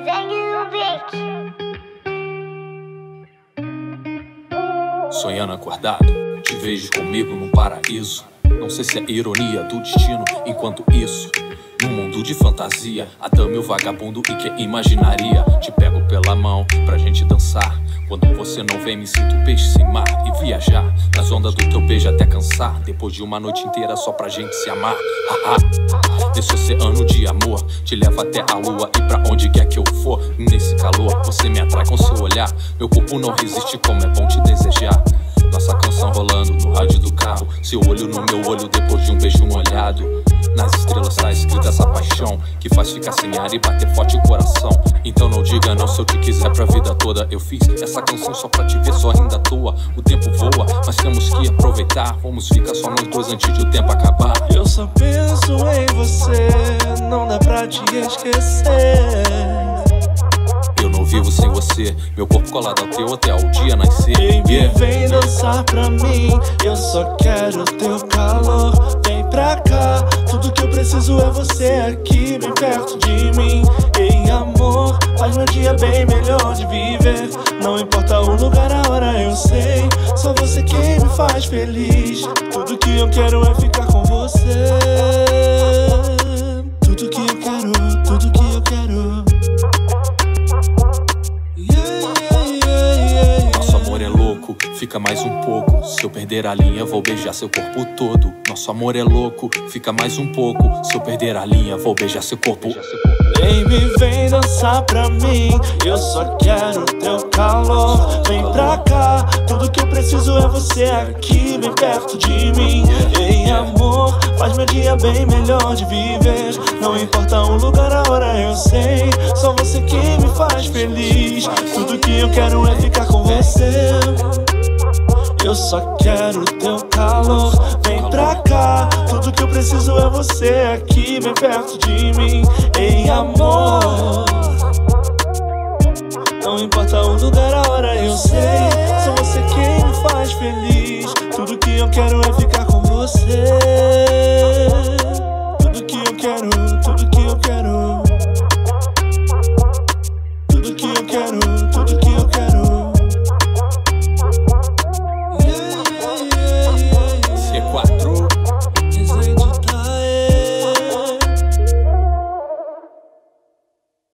Desenho Beat. Sonhando acordado, te vejo comigo num paraíso. Não sei se é ironia do destino, enquanto isso. Mundo de fantasia, a dama e o vagabundo e quem imaginaria? Te pego pela mão pra gente dançar. Quando você não vem, me sinto peixe sem mar e viajar nas ondas do teu beijo até cansar. Depois de uma noite inteira só pra gente se amar. Ah. Nesse oceano de amor, te levo até a lua e pra onde quer que eu for. Nesse calor, você me atrai com seu olhar. Meu corpo não resiste, como é bom te desejar. Nossa canção rolando no rádio do carro. Seu olho no meu olho depois de um beijo molhado. Nas estrelas tá escrita essa paixão que faz ficar sem ar e bater forte o coração. Então não diga não se eu te quiser pra vida toda. Eu fiz essa canção só pra te ver sorrindo à toa. O tempo voa, mas temos que aproveitar. Vamos ficar só nós dois antes de o tempo acabar. Eu só penso em você, não dá pra te esquecer. Você, meu corpo colado ao teu até o dia nascer. Baby, Yeah. vem dançar pra mim. Eu só quero teu calor. Vem pra cá. Tudo que eu preciso é você aqui, bem perto de mim. Ei, amor, faz meu dia bem melhor de viver. Não importa o lugar, a hora, eu sei. Só você quem me faz feliz. Tudo que eu quero é ficar com você. Louco, fica mais um pouco. Se eu perder a linha, vou beijar seu corpo todo. Nosso amor é louco, fica mais um pouco. Se eu perder a linha, vou beijar seu corpo. Baby, vem dançar pra mim. Eu só quero teu calor. Vem pra cá. Tudo que eu preciso é você aqui, bem perto de mim. Ei, amor, faz meu dia bem melhor de viver. Não importa o lugar, a hora, eu sei. Só você que me faz feliz. Tudo que eu quero é ficar com você. Eu só quero teu calor. Vem pra cá. Tudo que eu preciso é você aqui, bem perto de mim. Ei, amor.